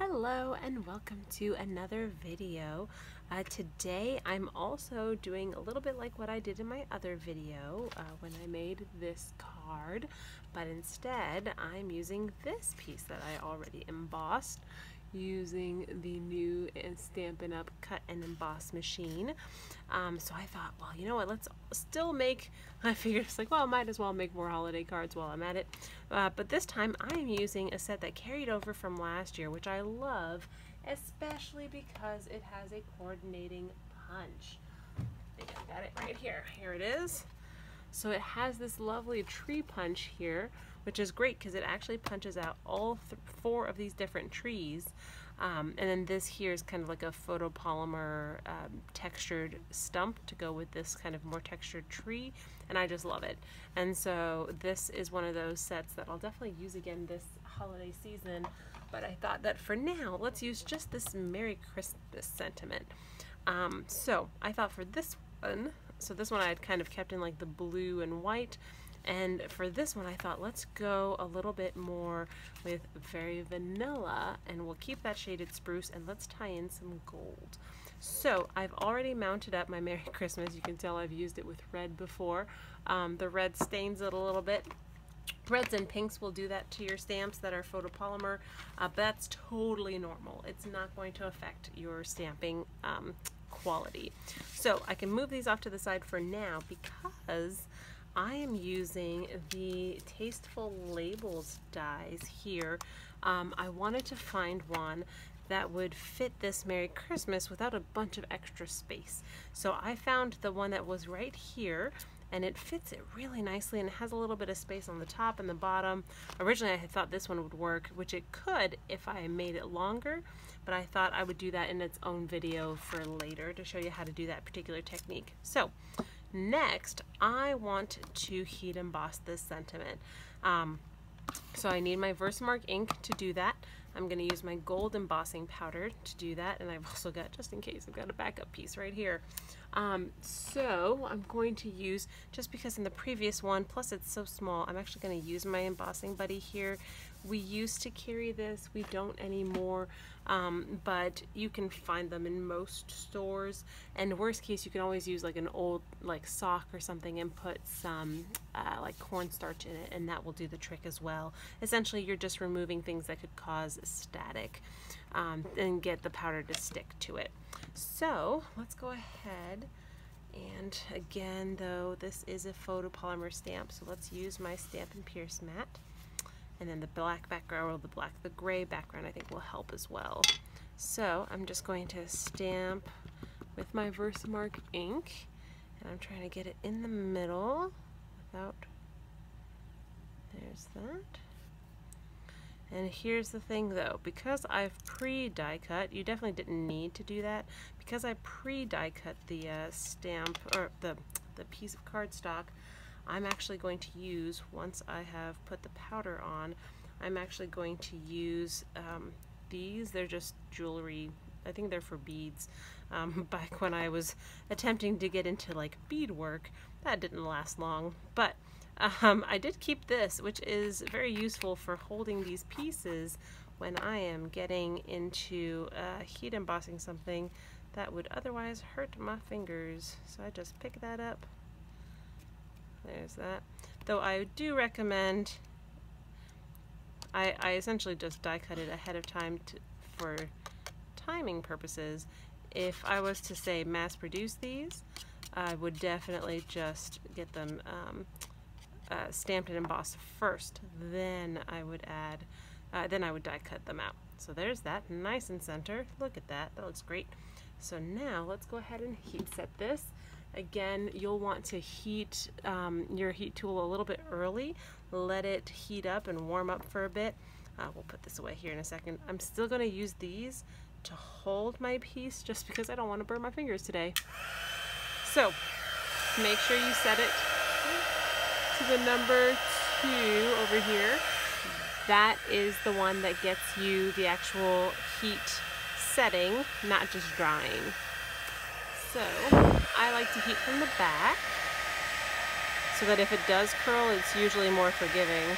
Hello and welcome to another video. Uh, today I'm also doing a little bit like what I did in my other video uh, when I made this card, but instead I'm using this piece that I already embossed using the new and Stampin' Up! Cut and Emboss machine. Um, so I thought, well, you know what, let's still make, I figured it's like, well, I might as well make more holiday cards while I'm at it. Uh, but this time I'm using a set that carried over from last year, which I love, especially because it has a coordinating punch. I think I got it right here. Here it is. So it has this lovely tree punch here, which is great because it actually punches out all four of these different trees. Um, and then this here is kind of like a photopolymer um, textured stump to go with this kind of more textured tree. And I just love it. And so this is one of those sets that I'll definitely use again this holiday season. But I thought that for now, let's use just this Merry Christmas sentiment. Um, so I thought for this one, so this one I had kind of kept in like the blue and white. And for this one, I thought let's go a little bit more with very vanilla and we'll keep that shaded spruce and let's tie in some gold. So I've already mounted up my Merry Christmas. You can tell I've used it with red before. Um, the red stains it a little bit. Reds and pinks will do that to your stamps that are photopolymer. Uh, that's totally normal. It's not going to affect your stamping um, quality. So I can move these off to the side for now because I am using the Tasteful Labels dies here. Um, I wanted to find one that would fit this Merry Christmas without a bunch of extra space. So I found the one that was right here and it fits it really nicely and it has a little bit of space on the top and the bottom. Originally I had thought this one would work, which it could if I made it longer, but I thought I would do that in its own video for later to show you how to do that particular technique. So next I want to heat emboss this sentiment. Um, so I need my Versamark ink to do that. I'm going to use my gold embossing powder to do that and I've also got, just in case, I've got a backup piece right here. Um, so I'm going to use, just because in the previous one, plus it's so small, I'm actually going to use my embossing buddy here. We used to carry this, we don't anymore, um, but you can find them in most stores. And worst case, you can always use like an old like sock or something and put some uh, like cornstarch in it, and that will do the trick as well. Essentially, you're just removing things that could cause static um, and get the powder to stick to it. So let's go ahead and again though this is a photopolymer stamp so let's use my Stampin' Pierce mat and then the black background or the black the gray background I think will help as well. So I'm just going to stamp with my Versamark ink and I'm trying to get it in the middle without there's that. And here's the thing though, because I've pre-die cut, you definitely didn't need to do that, because I pre-die cut the uh, stamp, or the, the piece of cardstock, I'm actually going to use, once I have put the powder on, I'm actually going to use um, these, they're just jewelry, I think they're for beads. Um, back when I was attempting to get into like beadwork, that didn't last long, but um, I did keep this, which is very useful for holding these pieces when I am getting into uh, heat embossing something that would otherwise hurt my fingers. So I just pick that up. There's that. Though I do recommend, I, I essentially just die cut it ahead of time to, for timing purposes. If I was to say mass produce these, I would definitely just get them um, uh, stamped and embossed first. Then I would add, uh, then I would die cut them out. So there's that, nice and center. Look at that, that looks great. So now let's go ahead and heat set this. Again, you'll want to heat um, your heat tool a little bit early. Let it heat up and warm up for a bit. Uh, we'll put this away here in a second. I'm still going to use these to hold my piece just because I don't want to burn my fingers today. So make sure you set it to the number two over here. That is the one that gets you the actual heat setting, not just drying. So I like to heat from the back so that if it does curl, it's usually more forgiving.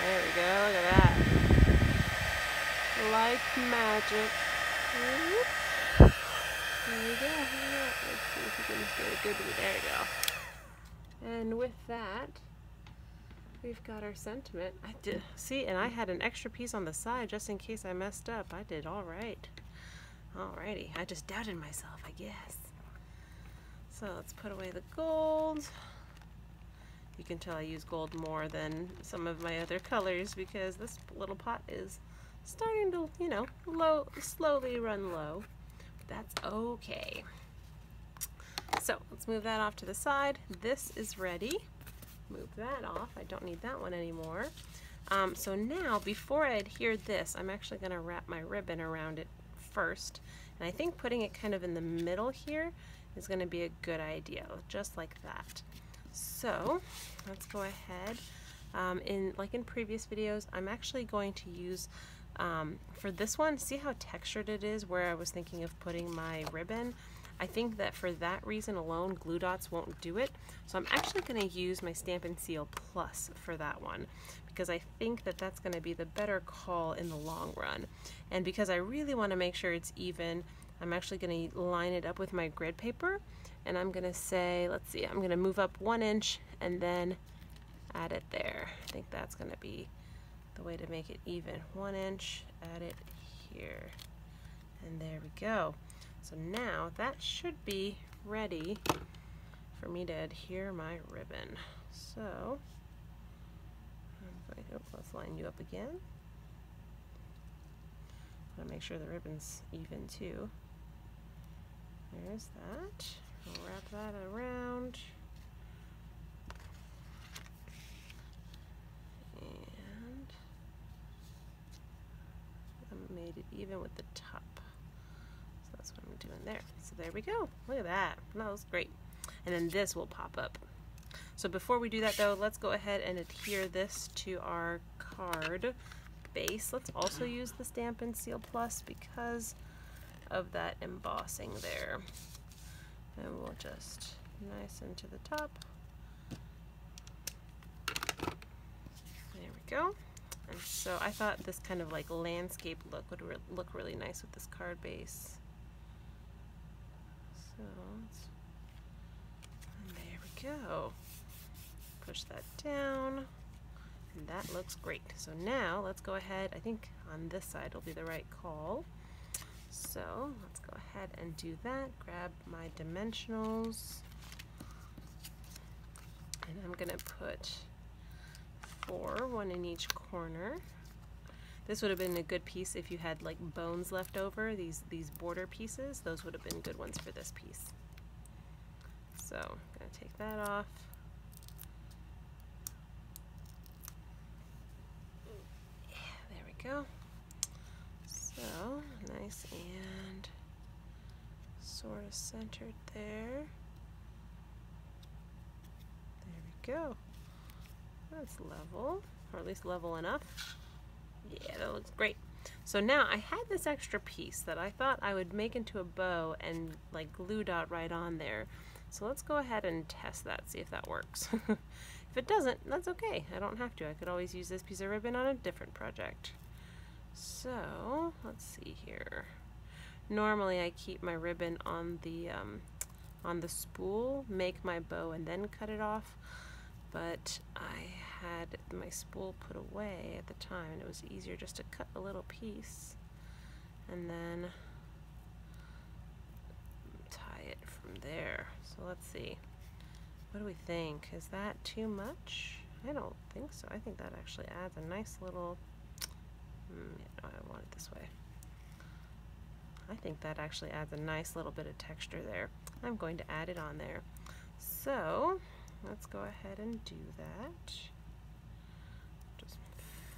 There we go, look at that. like magic. There we go. Let's see if we can get good There we go. And with that, we've got our sentiment. I did see, and I had an extra piece on the side just in case I messed up. I did all right. Alrighty, I just doubted myself, I guess. So let's put away the gold. You can tell I use gold more than some of my other colors because this little pot is starting to, you know, low, slowly run low. That's okay. So let's move that off to the side. This is ready. Move that off. I don't need that one anymore. Um, so now, before I adhere this, I'm actually going to wrap my ribbon around it first. And I think putting it kind of in the middle here is going to be a good idea, just like that. So let's go ahead. Um, in like in previous videos, I'm actually going to use um, for this one, see how textured it is where I was thinking of putting my ribbon. I think that for that reason alone, glue dots won't do it. So I'm actually going to use my Stampin' Seal Plus for that one because I think that that's going to be the better call in the long run. And because I really want to make sure it's even, I'm actually going to line it up with my grid paper and I'm gonna say, let's see, I'm gonna move up one inch and then add it there. I think that's gonna be the way to make it even. One inch, add it here. And there we go. So now that should be ready for me to adhere my ribbon. So, oh, let's line you up again. I want to make sure the ribbon's even too. There's that. Wrap that around. And I made it even with the top. That's what I'm doing there. So there we go. Look at that. That was great. And then this will pop up. So before we do that though, let's go ahead and adhere this to our card base. Let's also use the Stampin' Seal Plus because of that embossing there and we'll just nice into the top. There we go. And so I thought this kind of like landscape look would re look really nice with this card base. So, there we go. Push that down. And that looks great. So now let's go ahead. I think on this side will be the right call. So let's go ahead and do that. Grab my dimensionals. And I'm going to put four, one in each corner. This would have been a good piece if you had like bones left over, these, these border pieces. Those would have been good ones for this piece. So I'm going to take that off. there we go. So nice and sort of centered there. There we go. That's level, or at least level enough. Yeah, that looks great. So now I had this extra piece that I thought I would make into a bow and like glue dot right on there. So let's go ahead and test that, see if that works. if it doesn't, that's okay. I don't have to. I could always use this piece of ribbon on a different project. So, let's see here. Normally I keep my ribbon on the um, on the spool, make my bow and then cut it off, but I had my spool put away at the time and it was easier just to cut a little piece and then it from there. So let's see. What do we think? Is that too much? I don't think so. I think that actually adds a nice little Mm, I want it this way. I think that actually adds a nice little bit of texture there. I'm going to add it on there. So let's go ahead and do that. Just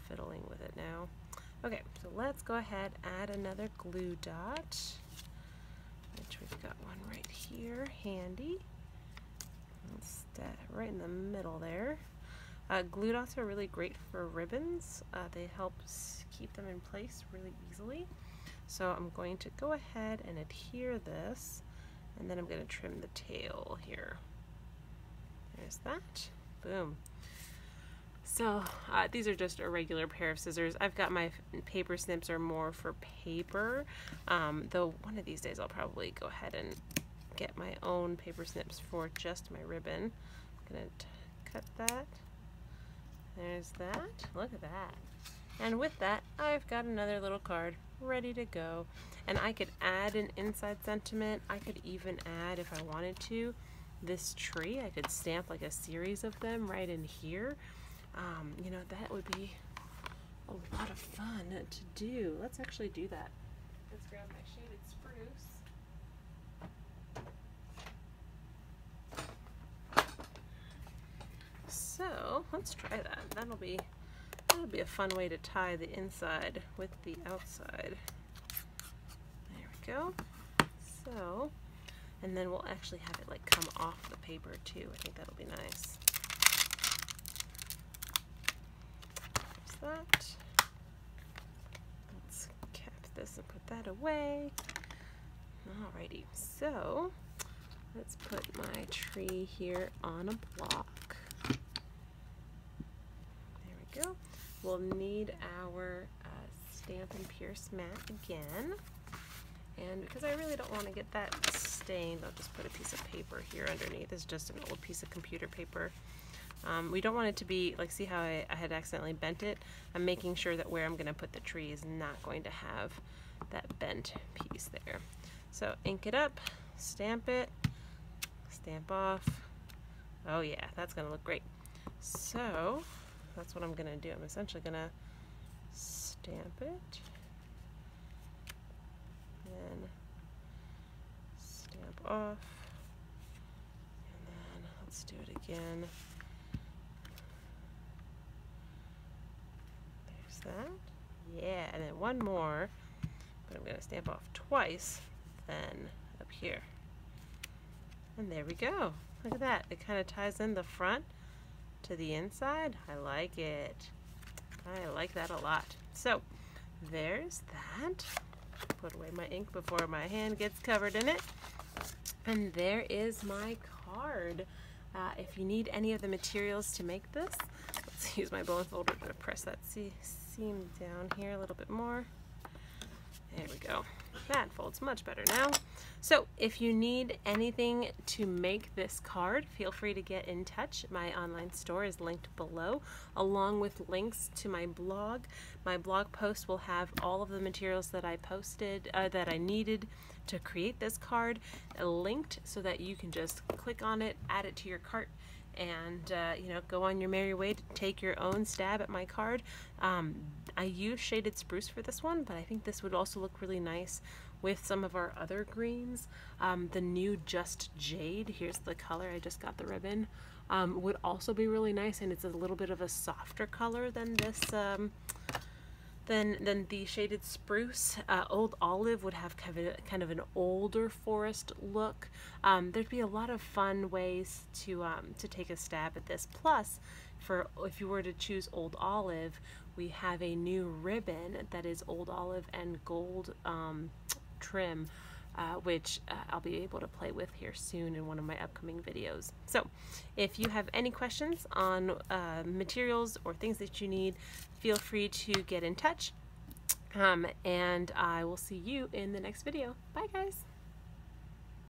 fiddling with it now. Okay, so let's go ahead and add another glue dot, which we've got one right here, handy. Let's right in the middle there. Uh, glue dots are really great for ribbons. Uh, they help keep them in place really easily. So I'm going to go ahead and adhere this, and then I'm going to trim the tail here. There's that. Boom. So uh, these are just a regular pair of scissors. I've got my paper snips are more for paper, um, though one of these days I'll probably go ahead and get my own paper snips for just my ribbon. I'm to cut that. There's that. Look at that. And with that, I've got another little card ready to go. And I could add an inside sentiment. I could even add, if I wanted to, this tree. I could stamp like a series of them right in here. Um, you know, that would be a lot of fun to do. Let's actually do that. Let's grab my shaded spruce. So let's try that. That'll be that'll be a fun way to tie the inside with the outside. There we go. So, and then we'll actually have it like come off the paper too. I think that'll be nice. That. Let's cap this and put that away. Alrighty, so let's put my tree here on a block. There we go. We'll need our uh, and Pierce mat again. And because I really don't want to get that stained, I'll just put a piece of paper here underneath. It's just an old piece of computer paper. Um, we don't want it to be, like see how I, I, had accidentally bent it? I'm making sure that where I'm going to put the tree is not going to have that bent piece there. So ink it up, stamp it, stamp off. Oh yeah, that's going to look great. So that's what I'm going to do. I'm essentially going to stamp it and stamp off. And then let's do it again. That. Yeah, and then one more, but I'm going to stamp off twice, then up here. And there we go. Look at that. It kind of ties in the front to the inside. I like it. I like that a lot. So, there's that. Put away my ink before my hand gets covered in it. And there is my card. Uh, if you need any of the materials to make this, let's use my bone folder to press that seam down here a little bit more. There we go. That folds much better now. So if you need anything to make this card, feel free to get in touch. My online store is linked below, along with links to my blog. My blog post will have all of the materials that I posted, uh, that I needed to create this card, linked so that you can just click on it, add it to your cart, and uh, you know go on your merry way to take your own stab at my card. Um, I use shaded spruce for this one, but I think this would also look really nice with some of our other greens. Um, the new Just Jade, here's the color, I just got the ribbon, um, would also be really nice and it's a little bit of a softer color than this um, then, then the shaded spruce, uh, old olive would have kind of, kind of an older forest look. Um, there'd be a lot of fun ways to um, to take a stab at this. Plus, for if you were to choose old olive, we have a new ribbon that is old olive and gold um, trim uh, which uh, I'll be able to play with here soon in one of my upcoming videos. So if you have any questions on uh, materials or things that you need, feel free to get in touch. Um, and I will see you in the next video. Bye guys!